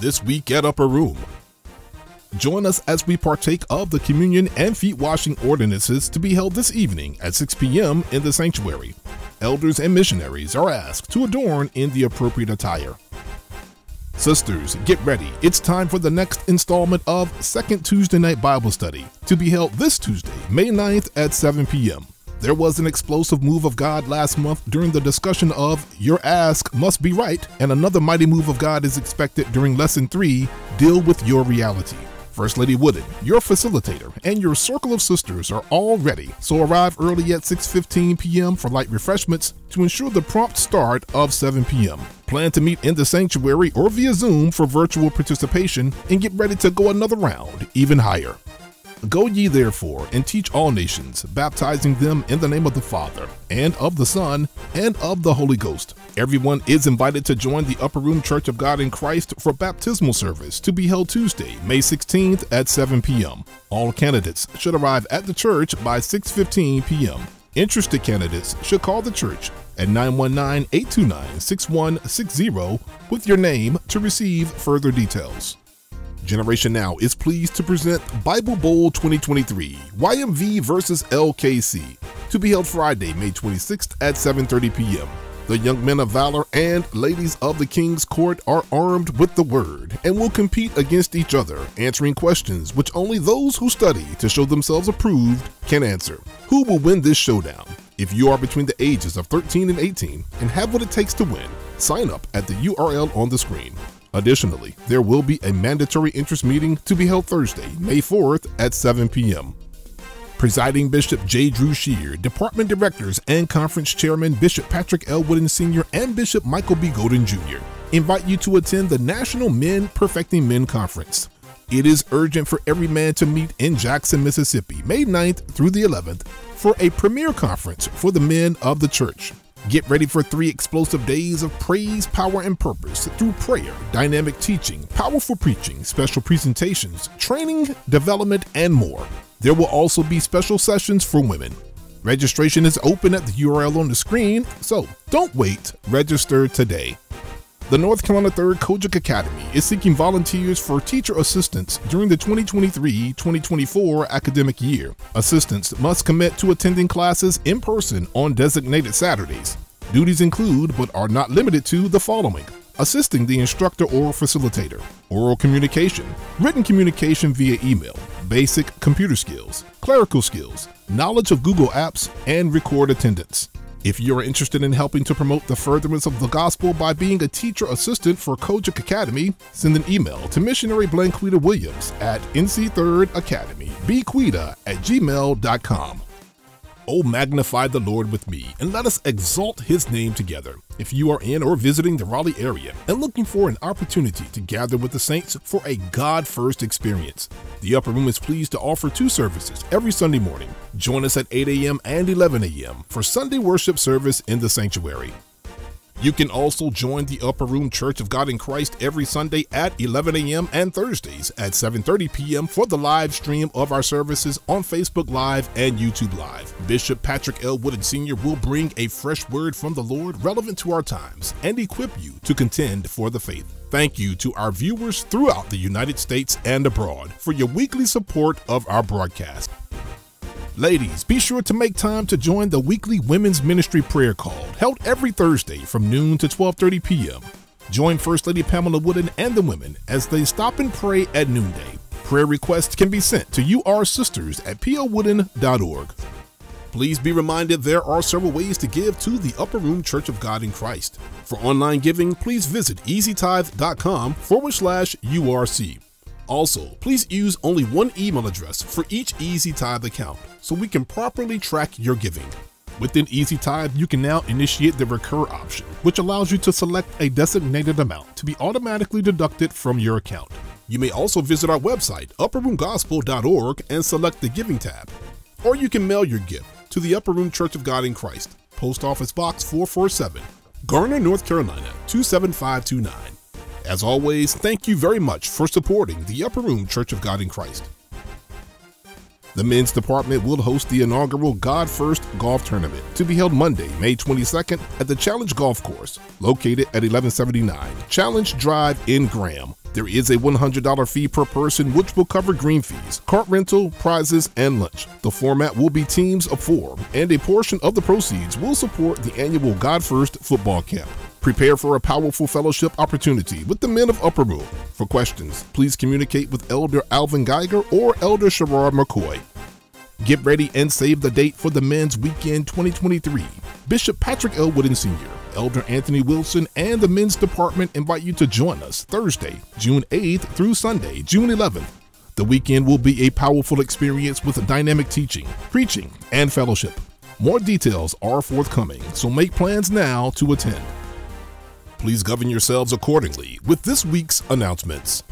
this week at Upper Room. Join us as we partake of the communion and feet washing ordinances to be held this evening at 6 p.m. in the sanctuary. Elders and missionaries are asked to adorn in the appropriate attire. Sisters, get ready. It's time for the next installment of Second Tuesday Night Bible Study to be held this Tuesday, May 9th at 7 p.m. There was an explosive move of God last month during the discussion of Your Ask Must Be Right, and another mighty move of God is expected during Lesson 3 Deal with Your Reality. First Lady Wooden, your facilitator, and your circle of sisters are all ready, so arrive early at 6.15 p.m. for light refreshments to ensure the prompt start of 7 p.m. Plan to meet in the sanctuary or via Zoom for virtual participation and get ready to go another round, even higher. Go ye therefore and teach all nations, baptizing them in the name of the Father, and of the Son, and of the Holy Ghost. Everyone is invited to join the Upper Room Church of God in Christ for baptismal service to be held Tuesday, May 16th at 7 p.m. All candidates should arrive at the church by 6:15 p.m. Interested candidates should call the church at 919-829-6160 with your name to receive further details. Generation Now is pleased to present Bible Bowl 2023 YMV versus LKC to be held Friday, May 26th at 7:30 p.m. The young men of valor and ladies of the King's Court are armed with the word and will compete against each other, answering questions which only those who study to show themselves approved can answer. Who will win this showdown? If you are between the ages of 13 and 18 and have what it takes to win, sign up at the URL on the screen. Additionally, there will be a mandatory interest meeting to be held Thursday, May 4th at 7 p.m. Presiding Bishop J. Drew Sheard, Department Directors and Conference Chairman Bishop Patrick L. Wooden Sr. and Bishop Michael B. Golden Jr. invite you to attend the National Men Perfecting Men Conference. It is urgent for every man to meet in Jackson, Mississippi, May 9th through the 11th for a premier conference for the men of the church. Get ready for three explosive days of praise, power, and purpose through prayer, dynamic teaching, powerful preaching, special presentations, training, development, and more. There will also be special sessions for women. Registration is open at the URL on the screen, so don't wait. Register today. The North Carolina 3rd COGIC Academy is seeking volunteers for teacher assistance during the 2023-2024 academic year. Assistants must commit to attending classes in person on designated Saturdays. Duties include, but are not limited to, the following. Assisting the instructor or facilitator, oral communication, written communication via email, basic computer skills, clerical skills, knowledge of Google Apps, and record attendance. If you are interested in helping to promote the furtherance of the gospel by being a teacher assistant for COGIC Academy, send an email to missionary Blanquita Williams at NC3rd Academy, bquita at gmail.com. Oh, magnify the Lord with me, and let us exalt his name together. If you are in or visiting the Raleigh area and looking for an opportunity to gather with the saints for a God first experience, the Upper Room is pleased to offer two services every Sunday morning. Join us at 8 a.m. and 11 a.m. for Sunday worship service in the sanctuary. You can also join the Upper Room Church of God in Christ every Sunday at 11 a.m. and Thursdays at 7:30 p.m. for the live stream of our services on Facebook Live and YouTube Live. Bishop Patrick L. Wooden Sr. will bring a fresh word from the Lord relevant to our times and equip you to contend for the faith. Thank you to our viewers throughout the United States and abroad for your weekly support of our broadcast. Ladies, be sure to make time to join the weekly women's ministry prayer call held every Thursday from noon to 12:30 p.m. Join First Lady Pamela Wooden and the women as they stop and pray at noonday. Prayer requests can be sent to ursisters at powooden.org. Please be reminded there are several ways to give to the Upper Room Church of God in Christ. For online giving, please visit easytithe.com forward slash URC. Also, please use only one email address for each Easy account so we can properly track your giving. Within Easy you can now initiate the recur option, which allows you to select a designated amount to be automatically deducted from your account. You may also visit our website, upperroomgospel.org, and select the Giving tab. Or you can mail your gift to the Upper Room Church of God in Christ, Post Office Box 447, Garner, North Carolina 27529. As always, thank you very much for supporting the Upper Room Church of God in Christ. The men's department will host the inaugural God First Golf Tournament to be held Monday, May 22nd at the Challenge Golf Course, located at 1179 Challenge Drive in Graham. There is a $100 fee per person, which will cover green fees, cart rental, prizes, and lunch. The format will be teams of four, and a portion of the proceeds will support the annual God First football camp. Prepare for a powerful fellowship opportunity with the men of Upper Room. For questions, please communicate with Elder Alvin Geiger or Elder Sherrod McCoy. Get ready and save the date for the Men's Weekend 2023. Bishop Patrick L. Wooden Sr., Elder Anthony Wilson, and the Men's Department invite you to join us Thursday, June 8th through Sunday, June 11th. The weekend will be a powerful experience with dynamic teaching, preaching, and fellowship. More details are forthcoming, so make plans now to attend. Please govern yourselves accordingly with this week's announcements.